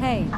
Hey,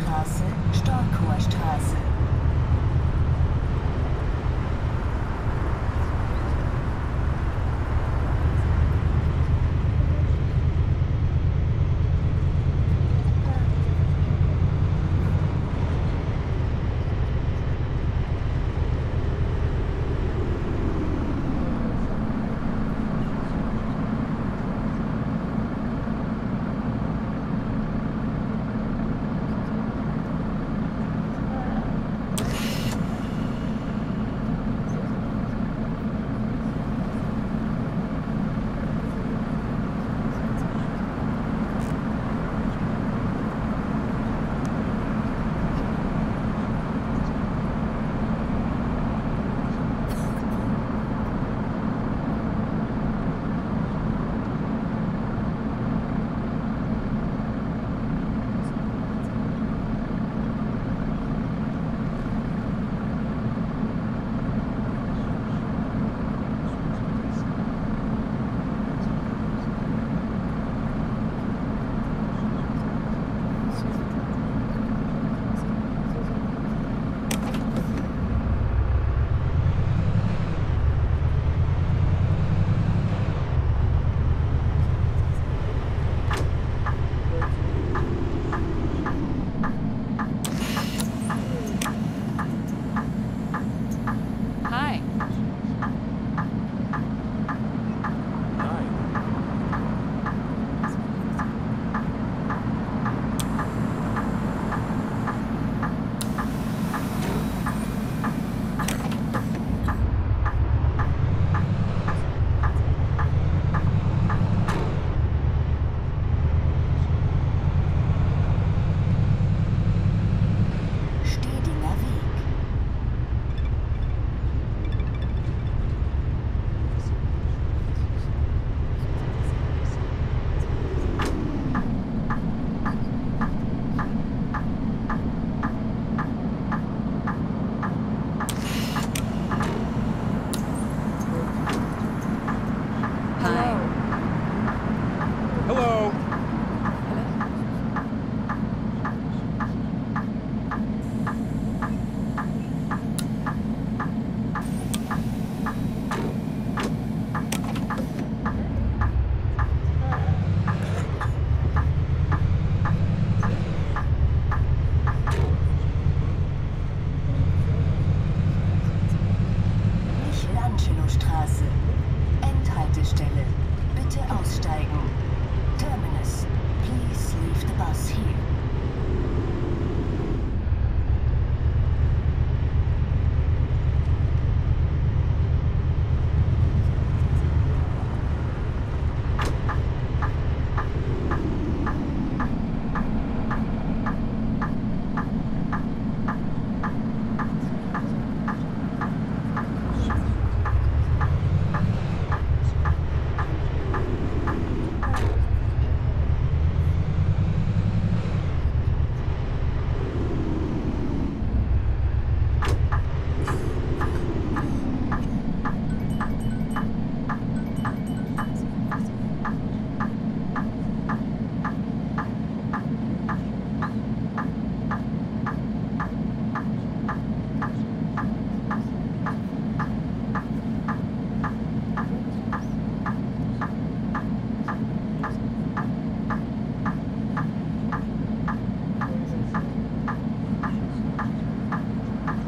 Straße, Storkower Straße.